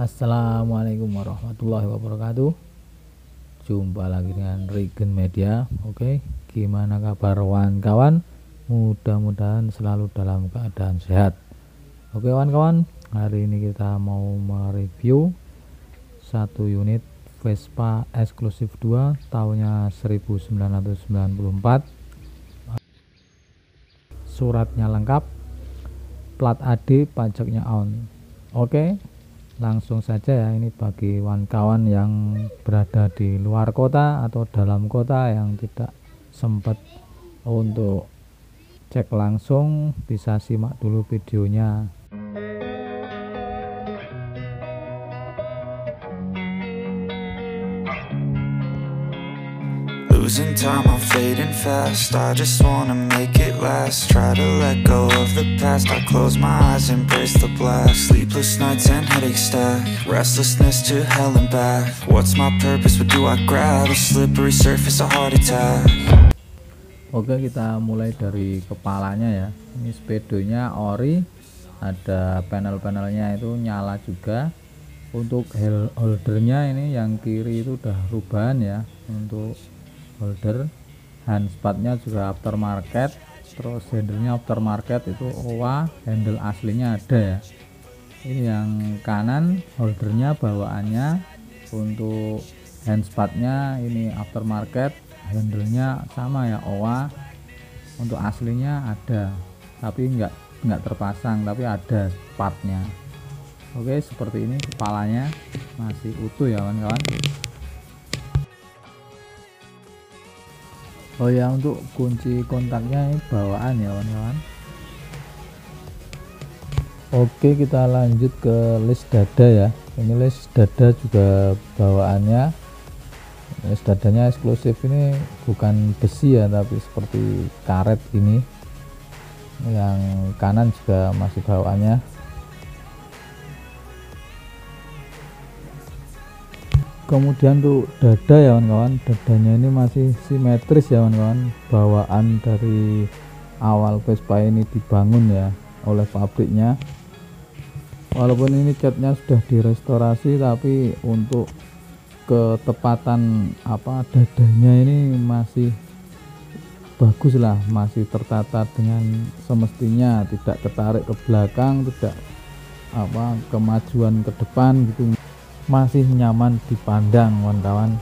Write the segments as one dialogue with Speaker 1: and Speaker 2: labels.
Speaker 1: Assalamualaikum warahmatullahi wabarakatuh. Jumpa lagi dengan Regen Media. Oke gimana kabar kawan-kawan? Mudah-mudahan selalu dalam keadaan sehat. Oke kawan-kawan Hari ini kita mau mereview Satu unit Vespa Exclusive 2 tahunnya 1994 Suratnya lengkap Plat AD pajaknya on. Oke langsung saja ya ini bagi kawan-kawan yang berada di luar kota atau dalam kota yang tidak sempat untuk cek langsung bisa simak dulu videonya Losing time, I'm fading fast. I just wanna make it last. Try to let go of the past. I close my eyes, embrace the blast. Sleepless nights and headaches stack. Restlessness to hell and back. What's my purpose, what do I grab? A slippery surface, a heart attack. Oke kita mulai dari kepalanya ya. Ini speedonya ori. Ada panel-panelnya itu nyala juga. Untuk holdernya ini yang kiri itu udah rubahan ya. Untuk holder handspatnya juga aftermarket terus handlenya aftermarket itu OA handle aslinya ada ya. Ini yang kanan holdernya bawaannya untuk handspatnya ini aftermarket handlenya sama ya OA untuk aslinya ada tapi enggak enggak terpasang tapi ada partnya oke seperti ini kepalanya masih utuh ya kawan-kawan oh ya untuk kunci kontaknya ini bawaan ya kawan-kawan. Oke kita lanjut ke list dada ya. Ini list dada juga bawaannya. List dadanya eksklusif. Ini bukan besi ya tapi seperti karet ini. Yang kanan juga masih bawaannya kemudian tuh dada ya kawan-kawan. Dadanya ini masih simetris ya kawan-kawan. Bawaan dari awal Vespa ini dibangun ya oleh pabriknya. Walaupun ini catnya sudah direstorasi tapi untuk ketepatan apa dadanya ini masih bagus lah. Masih tertata dengan semestinya. Tidak ketarik ke belakang tidak apa kemajuan ke depan gitu masih nyaman dipandang kawan-kawan.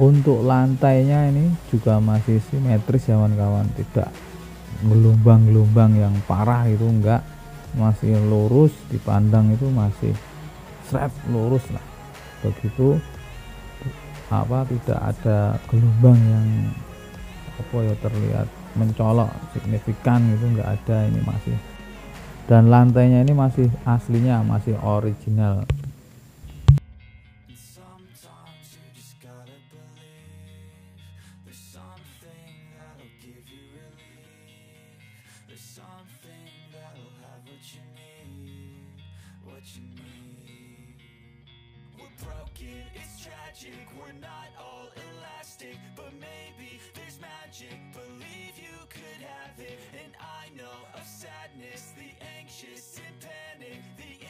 Speaker 1: Untuk lantainya ini juga masih simetris ya kawan-kawan. Tidak gelombang-gelombang yang parah itu enggak. Masih lurus dipandang itu masih strap lurus lah. Begitu apa tidak ada gelombang yang apa ya terlihat mencolok signifikan itu enggak ada. Ini masih dan lantainya ini masih aslinya masih original
Speaker 2: what you need, what you need. We're broken, it's tragic, we're not all elastic, but maybe there's magic. Believe you could have it, and I know of sadness, the anxious and panic, the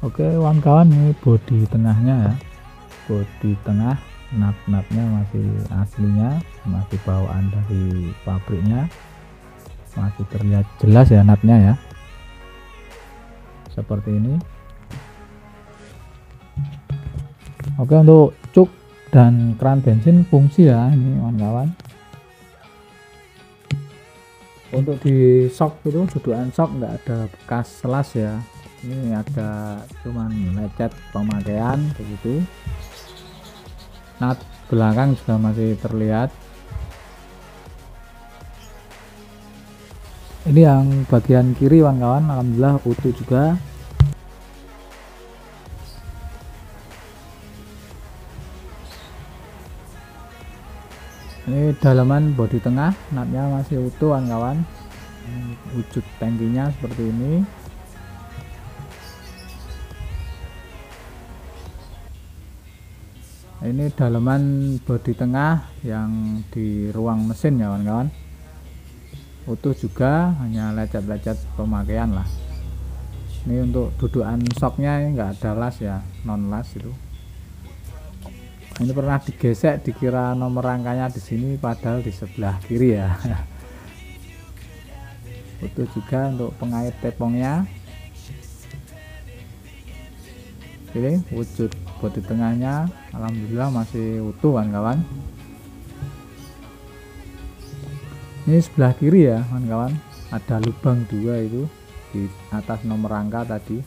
Speaker 1: Oke kawan-kawan ini bodi tengahnya ya. Bodi tengah nat-natnya masih aslinya masih bawaan dari pabriknya. Masih terlihat jelas ya natnya ya. Seperti ini. Oke untuk cuk dan keran bensin fungsi ya ini kawan-kawan. Untuk di sok itu dudukan sok nggak ada bekas selas ya ini ada cuman lecet pemakaian begitu nat belakang juga masih terlihat. Ini yang bagian kiri kawan-kawan. Alhamdulillah utuh juga. Ini dalaman bodi tengah. Natnya masih utuh kawan-kawan. Wujud tangkinya seperti ini ini dalaman bodi tengah yang di ruang mesin ya kawan-kawan. Utuh juga hanya lecet-lecet pemakaian lah. Ini untuk dudukan soknya ini enggak ada las ya non las itu. Ini pernah digesek dikira nomor rangkanya di sini padahal di sebelah kiri ya. Utuh juga untuk pengait tepongnya ini wujud bodi tengahnya Alhamdulillah masih utuh kan kawan ini sebelah kiri ya kawan-kawan. Ada lubang dua itu di atas nomor rangka tadi.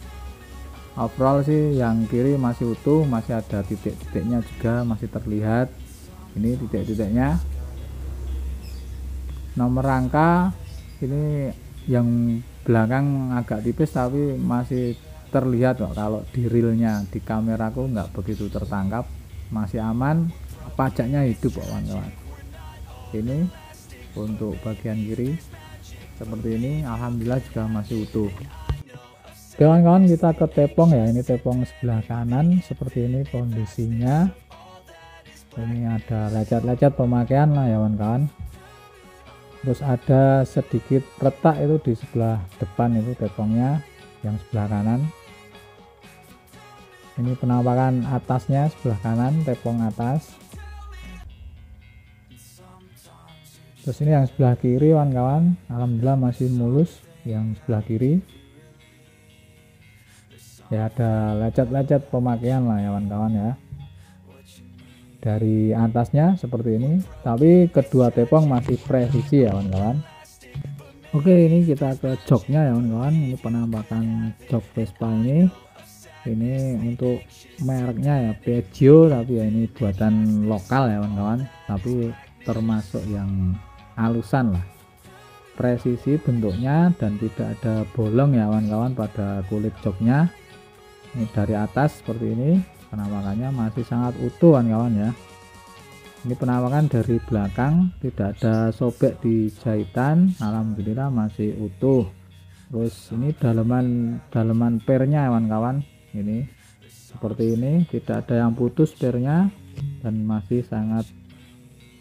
Speaker 1: Overall sih yang kiri masih utuh masih ada titik-titiknya juga masih terlihat. Ini titik-titiknya. Nomor rangka ini yang belakang agak tipis tapi masih terlihat kok kalau di realnya di kameraku nggak begitu tertangkap masih aman pajaknya hidup kawan-kawan. Ini untuk bagian kiri seperti ini Alhamdulillah juga masih utuh. Kawan-kawan kita ke tepong ya ini tepong sebelah kanan seperti ini kondisinya. Ini ada lecet-lecet pemakaian lah ya kawan-kawan. Terus ada sedikit retak itu di sebelah depan itu tepongnya yang sebelah kanan ini penampakan atasnya sebelah kanan tepong atas. Terus ini yang sebelah kiri kawan-kawan. Alhamdulillah masih mulus yang sebelah kiri. Ya ada lecet-lecet pemakaian lah ya kawan-kawan ya. Dari atasnya seperti ini tapi kedua tepong masih presisi ya kawan-kawan. Oke ini kita ke joknya ya kawan-kawan. Ini penampakan jok Vespa ini ini untuk mereknya ya Piaggio tapi ya ini buatan lokal ya kawan-kawan. Tapi termasuk yang alusan lah. Presisi bentuknya dan tidak ada bolong ya kawan-kawan pada kulit joknya. Ini dari atas seperti ini penampakannya masih sangat utuh kawan-kawan ya. Ini penampakan dari belakang tidak ada sobek di jahitan. Alhamdulillah masih utuh. Terus ini daleman daleman pernya kawan-kawan ini seperti ini. Tidak ada yang putus pernya dan masih sangat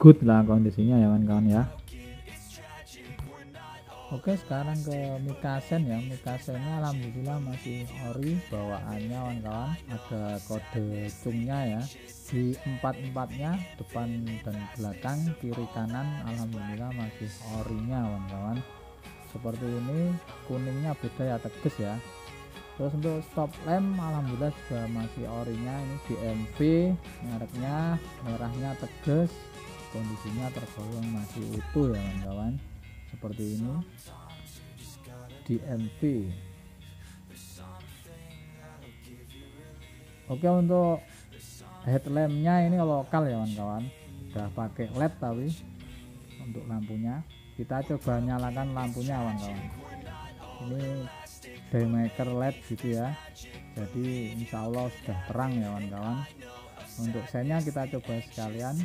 Speaker 1: good lah kondisinya ya kawan-kawan ya. Oke sekarang ke Mikasen ya. Mikasennya Alhamdulillah masih ori bawaannya kawan-kawan. Ada kode cungnya ya. Di empat-empatnya depan dan belakang kiri kanan Alhamdulillah masih orinya kawan-kawan. Seperti ini kuningnya beda ya tegas ya terus untuk stop lamp alhamdulillah juga masih orinya ini DMV mereknya merahnya tegas kondisinya tergolong masih utuh ya kawan-kawan. Seperti ini DMV oke untuk headlampnya ini lokal ya kawan-kawan. Udah pakai led tapi untuk lampunya. Kita coba nyalakan lampunya kawan-kawan. Ini daymaker led gitu ya. Jadi insya Allah sudah terang ya kawan-kawan. Untuk sennya kita coba sekalian.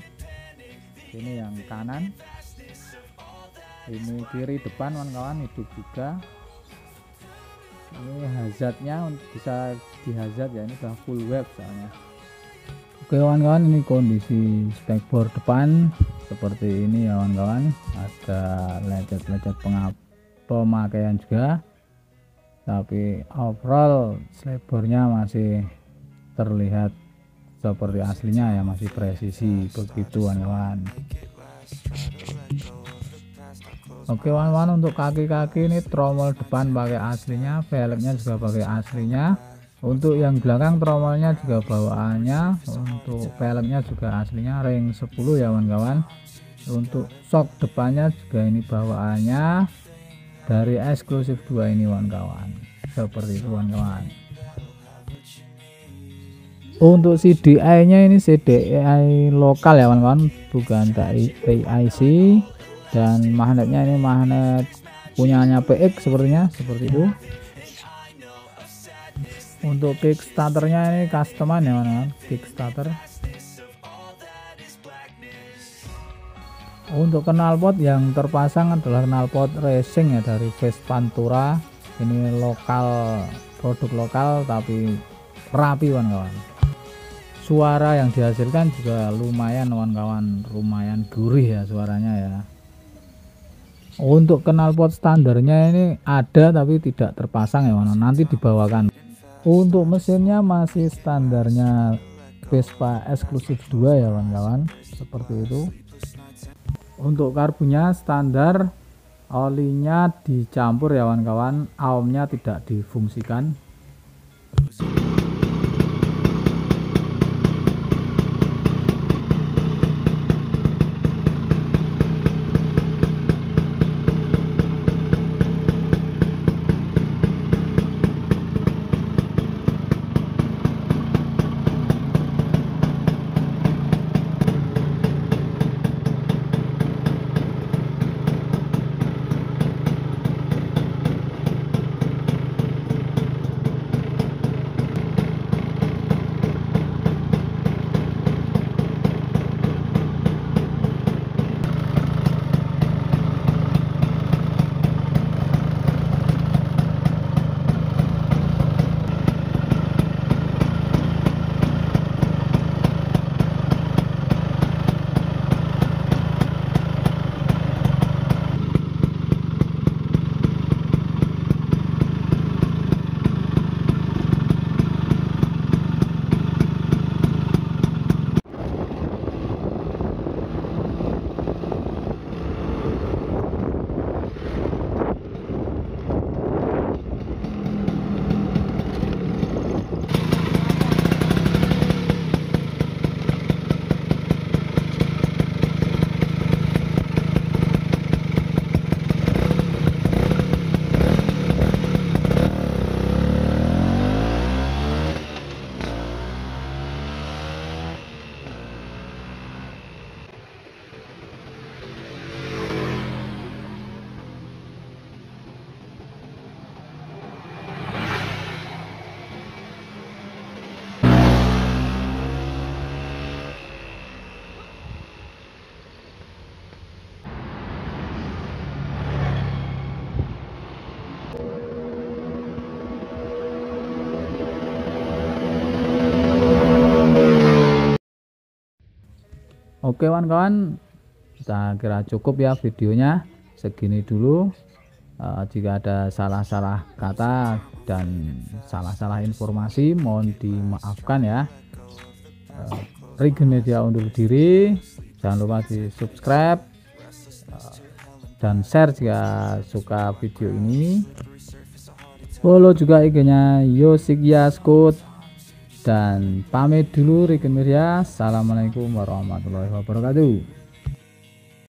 Speaker 1: Ini yang kanan. Ini kiri depan kawan-kawan hidup juga. Ini hazardnya bisa dihazard ya ini sudah full web soalnya. Oke kawan-kawan ini kondisi spekbor depan. Seperti ini ya kawan-kawan. Ada lecet-lecet pemakaian juga tapi overall selebornya masih terlihat seperti aslinya ya masih presisi begitu kawan-kawan Oke kawan-kawan untuk kaki-kaki ini tromol depan pakai aslinya velgnya juga pakai aslinya. Untuk yang belakang tromolnya juga bawaannya. Untuk velgnya juga aslinya ring 10 ya kawan-kawan. Untuk shock depannya juga ini bawaannya dari eksklusif dua ini kawan-kawan. Seperti itu kawan-kawan. Untuk CDI nya ini CDI lokal ya kawan-kawan. Bukan TIC dan magnetnya ini magnet punyanya PX sepertinya seperti itu. Untuk kickstarternya ini customan ya mana kickstarter untuk knalpot yang terpasang adalah knalpot racing ya dari Vespantura ini lokal produk lokal tapi rapi kawan-kawan. Suara yang dihasilkan juga lumayan kawan-kawan lumayan gurih ya suaranya ya. Untuk knalpot standarnya ini ada tapi tidak terpasang ya kawan nanti dibawakan. Untuk mesinnya masih standarnya Vespa eksklusif 2 ya kawan-kawan. Seperti itu untuk karbunya standar olinya dicampur ya kawan-kawan aumnya tidak difungsikan Oke kawan-kawan. Kita kira cukup ya videonya. Segini dulu. Uh, jika ada salah-salah kata dan salah-salah informasi mohon dimaafkan ya. Uh, Regen Media undur diri. Jangan lupa di subscribe uh, dan share jika suka video ini. Follow juga IG-nya Yosik Yaskut dan pamit dulu Riken Mirya Assalamualaikum warahmatullahi wabarakatuh